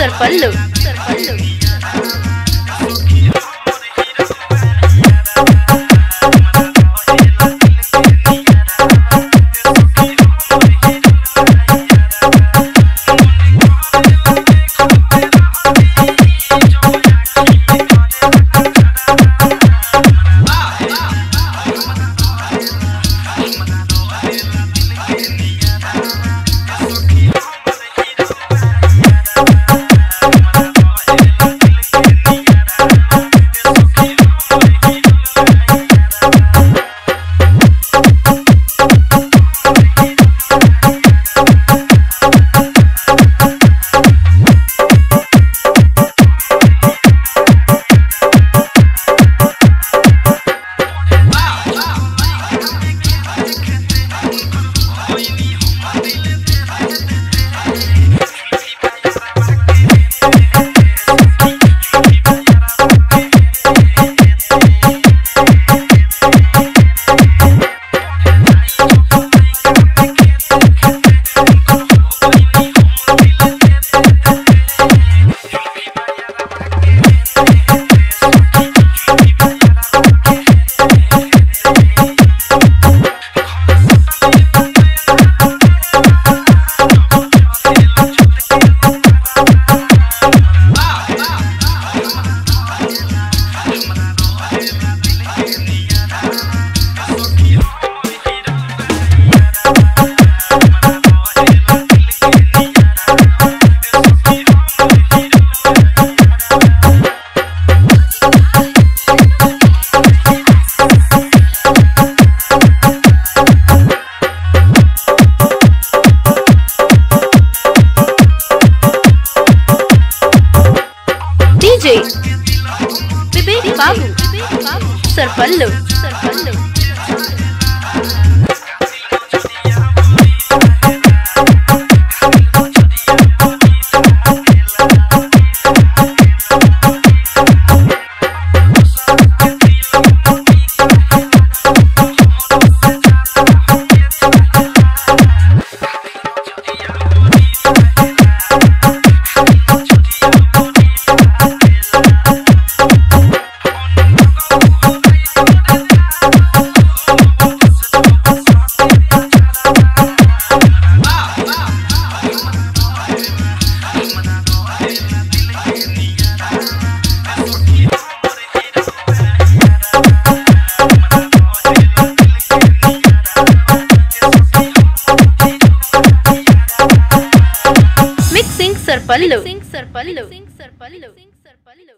sulphur लुक सरपल्लु सरपल्लु సర్పల్లు సింగ్ సర్పల్లు సింగ్ సర్పల్లు సింగ్ సర్పల్లు